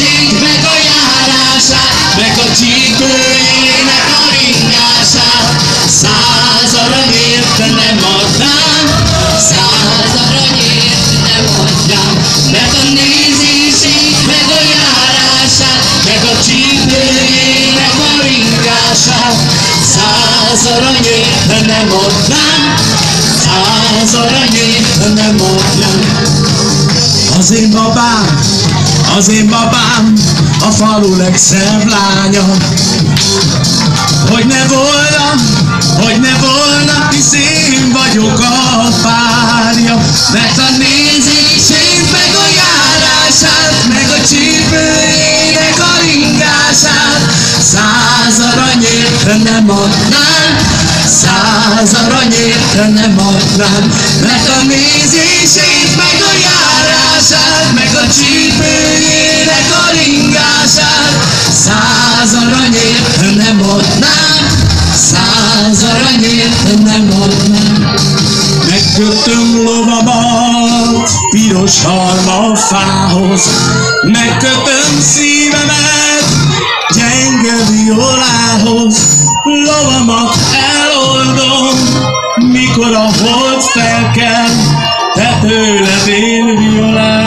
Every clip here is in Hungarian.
szint, meg a járását, meg a csípőjének a ringását. Száz aranyért nem adnám, száz aranyért nem adnám, meg a nézését, meg a járását, meg a csípőjének a ringását. Száz aranyért nem adnám, száz aranyért nem adnám. Az én babám, az én babám, a falu legszebb lánya. Hogy ne volna, hogy ne volna, hisz én vagyok a párja. Mert a nézését, meg a járását, meg a csípőjének a ringását, száz aranyért nem adnám, száz aranyért nem adnám. Mert a nézését, meg a járását, csípőjének a ringását, száz aranyért nem adnám, száz aranyért nem adnám. Megkötöm lovamat piros harma fához, megkötöm szívemet gyenge violához, lovamat eloldom, mikor a hold felkel, te tőled én violám.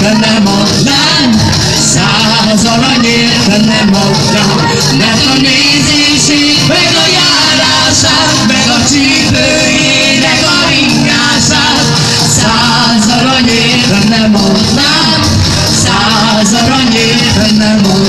te nem adnám, száz aranyért te nem adnám, mert a nézését, meg a járását, meg a csípőjének a ringását, száz aranyért te nem adnám, száz aranyért te nem adnám.